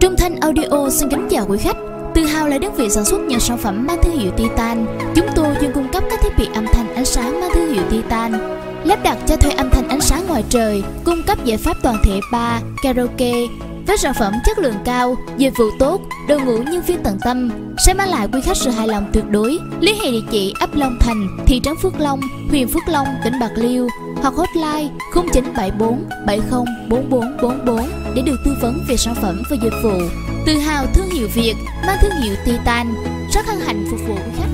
Trung Thanh Audio xin kính chào quý khách. Tự hào là đơn vị sản xuất những sản phẩm mang thương hiệu Titan. Chúng tôi chuyên cung cấp các thiết bị âm thanh ánh sáng mang thương hiệu Titan. Lắp đặt cho thuê âm thanh ánh sáng ngoài trời, cung cấp giải pháp toàn thể bar, karaoke, với sản phẩm chất lượng cao, dịch vụ tốt, đội ngũ nhân viên tận tâm sẽ mang lại quý khách sự hài lòng tuyệt đối. Liên hệ địa chỉ ấp Long Thành, thị trấn Phước Long, huyện Phước Long, tỉnh Bạc Liêu hoặc hotline 0974 70 4444 để được tư vấn về sản phẩm và dịch vụ. Tự hào thương hiệu Việt mang thương hiệu Titan, rất hân hạnh phục vụ quý khách.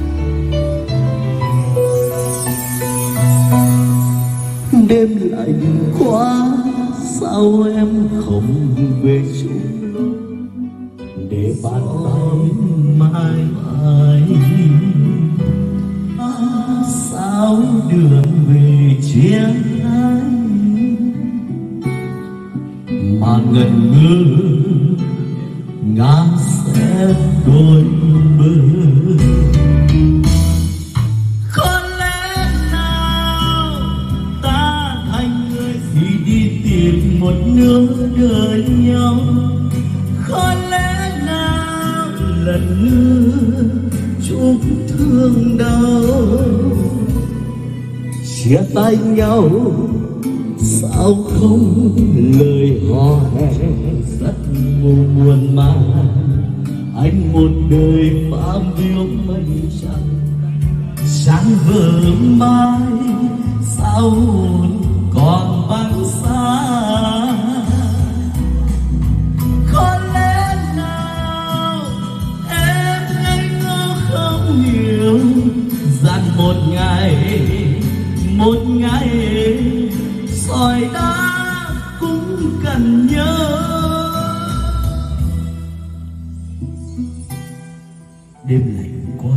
đêm lạnh quá sao em không về chung để bàn tay mãi mãi đường về chia hai mà ngần ngơ ngã sẽ đôi bờ. Có lẽ nào ta thành người gì đi tìm một nửa đời nhau. Có lẽ nào lần nữa chung thương đau chia tay nhau, sao không lời hò hẹn? Rất buồn mà, anh một đời phàm điêu mây trắng. Sáng vờ mai, sao còn băng xa? Có lẽ nào em ngây ngô không hiểu rằng một ngày một ngày sỏi đá cũng cần nhớ. Đêm lạnh quá.